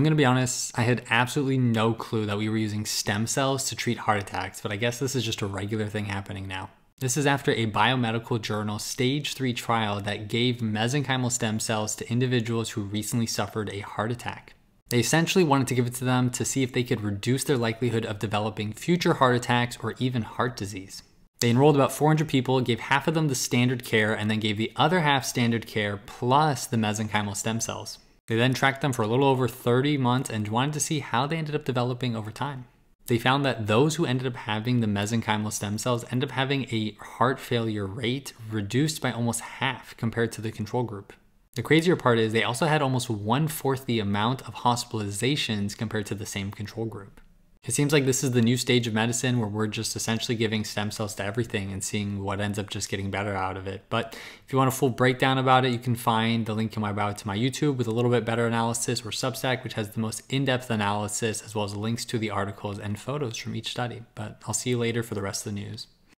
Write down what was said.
I'm gonna be honest, I had absolutely no clue that we were using stem cells to treat heart attacks, but I guess this is just a regular thing happening now. This is after a biomedical journal stage 3 trial that gave mesenchymal stem cells to individuals who recently suffered a heart attack. They essentially wanted to give it to them to see if they could reduce their likelihood of developing future heart attacks or even heart disease. They enrolled about 400 people, gave half of them the standard care, and then gave the other half standard care plus the mesenchymal stem cells. They then tracked them for a little over 30 months and wanted to see how they ended up developing over time they found that those who ended up having the mesenchymal stem cells end up having a heart failure rate reduced by almost half compared to the control group. The crazier part is they also had almost one fourth the amount of hospitalizations compared to the same control group. It seems like this is the new stage of medicine where we're just essentially giving stem cells to everything and seeing what ends up just getting better out of it. But if you want a full breakdown about it, you can find the link in my bio to my YouTube with a little bit better analysis or Substack, which has the most in depth analysis as well as links to the articles and photos from each study. But I'll see you later for the rest of the news.